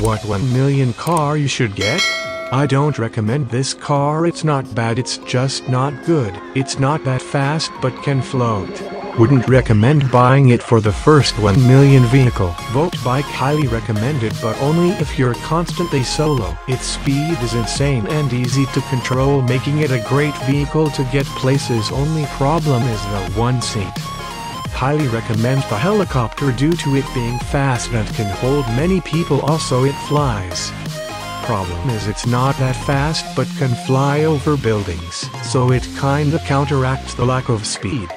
What 1 million car you should get? I don't recommend this car it's not bad it's just not good. It's not that fast but can float. Wouldn't recommend buying it for the first 1 million vehicle. Volt bike highly recommended but only if you're constantly solo. Its speed is insane and easy to control making it a great vehicle to get places only problem is the one seat highly recommend the helicopter due to it being fast and can hold many people also it flies. Problem is it's not that fast but can fly over buildings, so it kinda counteracts the lack of speed.